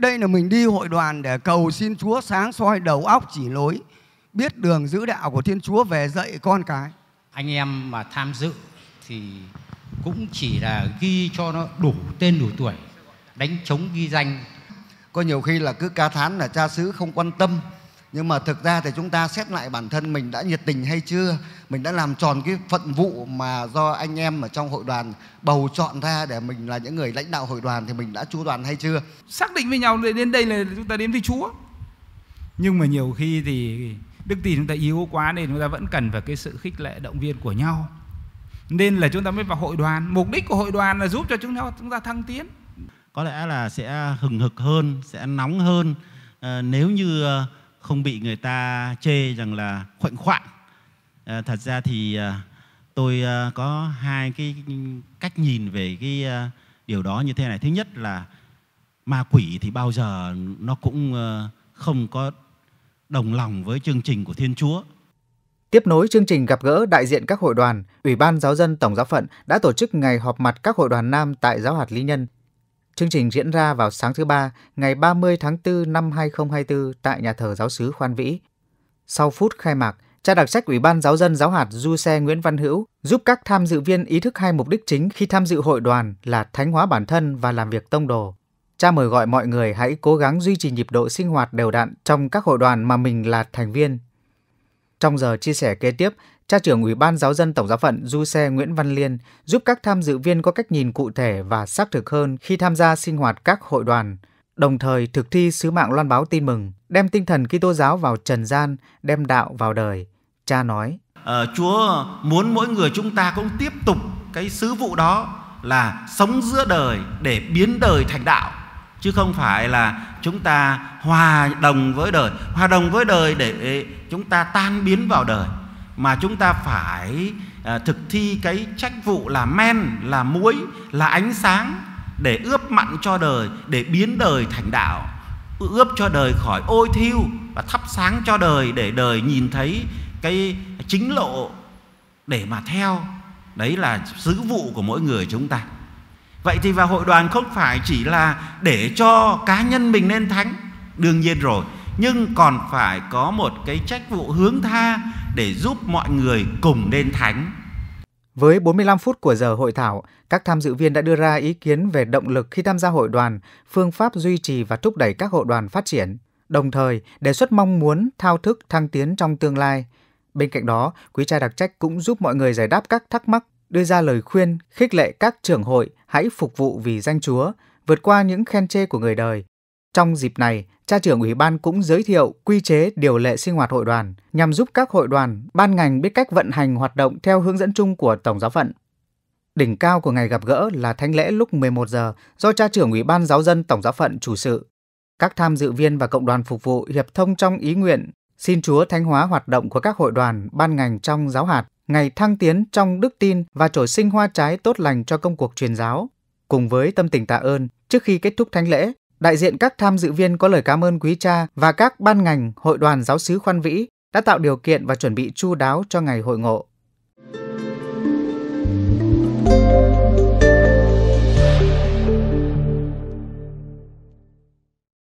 Đây là mình đi hội đoàn để cầu xin Chúa sáng soi đầu óc chỉ lối, biết đường giữ đạo của Thiên Chúa về dạy con cái. Anh em mà tham dự thì cũng chỉ là ghi cho nó đủ tên đủ tuổi, đánh chống ghi danh. Có nhiều khi là cứ ca thán là cha xứ không quan tâm nhưng mà thực ra thì chúng ta xét lại bản thân mình đã nhiệt tình hay chưa? Mình đã làm tròn cái phận vụ mà do anh em ở trong hội đoàn bầu chọn ra để mình là những người lãnh đạo hội đoàn thì mình đã chu toàn hay chưa? Xác định với nhau để đến đây là chúng ta đến với Chúa. Nhưng mà nhiều khi thì đức tin chúng ta yếu quá nên chúng ta vẫn cần phải cái sự khích lệ động viên của nhau. Nên là chúng ta mới vào hội đoàn. Mục đích của hội đoàn là giúp cho chúng ta chúng ta thăng tiến. Có lẽ là sẽ hừng hực hơn sẽ nóng hơn. À, nếu như không bị người ta chê rằng là khoạnh khoạng à, ờ, thật ra thì à, tôi à, có hai cái cách nhìn về cái à, điều đó như thế này. Thứ nhất là ma quỷ thì bao giờ nó cũng à, không có đồng lòng với chương trình của thiên chúa. Tiếp nối chương trình gặp gỡ đại diện các hội đoàn, Ủy ban Giáo dân Tổng giáo phận đã tổ chức ngày họp mặt các hội đoàn nam tại Giáo hạt Lý Nhân Chương trình diễn ra vào sáng thứ Ba, ngày 30 tháng 4 năm 2024 tại nhà thờ giáo sứ Khoan Vĩ. Sau phút khai mạc, cha đặc trách Ủy ban Giáo dân Giáo hạt Du Xe Nguyễn Văn Hữu giúp các tham dự viên ý thức hai mục đích chính khi tham dự hội đoàn là thánh hóa bản thân và làm việc tông đồ. Cha mời gọi mọi người hãy cố gắng duy trì nhịp độ sinh hoạt đều đặn trong các hội đoàn mà mình là thành viên. Trong giờ chia sẻ kế tiếp, cha trưởng Ủy ban Giáo dân Tổng giáo phận Du Xe Nguyễn Văn Liên giúp các tham dự viên có cách nhìn cụ thể và xác thực hơn khi tham gia sinh hoạt các hội đoàn, đồng thời thực thi sứ mạng loan báo tin mừng, đem tinh thần Kitô giáo vào trần gian, đem đạo vào đời. Cha nói: à, Chúa muốn mỗi người chúng ta cũng tiếp tục cái sứ vụ đó là sống giữa đời để biến đời thành đạo chứ không phải là chúng ta hòa đồng với đời hòa đồng với đời để chúng ta tan biến vào đời mà chúng ta phải à, thực thi cái trách vụ là men là muối là ánh sáng để ướp mặn cho đời để biến đời thành đạo ướp cho đời khỏi ôi thiêu và thắp sáng cho đời để đời nhìn thấy cái chính lộ để mà theo. Đấy là sứ vụ của mỗi người chúng ta. Vậy thì vào hội đoàn không phải chỉ là để cho cá nhân mình nên thánh đương nhiên rồi nhưng còn phải có một cái trách vụ hướng tha để giúp mọi người cùng nên thánh. Với 45 phút của giờ hội thảo, các tham dự viên đã đưa ra ý kiến về động lực khi tham gia hội đoàn, phương pháp duy trì và thúc đẩy các hội đoàn phát triển, đồng thời đề xuất mong muốn thao thức thăng tiến trong tương lai. Bên cạnh đó, quý trai đặc trách cũng giúp mọi người giải đáp các thắc mắc, đưa ra lời khuyên, khích lệ các trưởng hội hãy phục vụ vì danh Chúa, vượt qua những khen chê của người đời. Trong dịp này, cha trưởng ủy ban cũng giới thiệu quy chế điều lệ sinh hoạt hội đoàn nhằm giúp các hội đoàn, ban ngành biết cách vận hành hoạt động theo hướng dẫn chung của Tổng giáo phận. Đỉnh cao của ngày gặp gỡ là thánh lễ lúc 11 giờ do cha trưởng ủy ban giáo dân Tổng giáo phận chủ sự. Các tham dự viên và cộng đoàn phục vụ hiệp thông trong ý nguyện xin Chúa thánh hóa hoạt động của các hội đoàn, ban ngành trong giáo hạt, ngày thăng tiến trong đức tin và trổ sinh hoa trái tốt lành cho công cuộc truyền giáo. Cùng với tâm tình tạ ơn, trước khi kết thúc thánh lễ, đại diện các tham dự viên có lời cảm ơn quý cha và các ban ngành, hội đoàn giáo sứ Khoan Vĩ đã tạo điều kiện và chuẩn bị chu đáo cho ngày hội ngộ.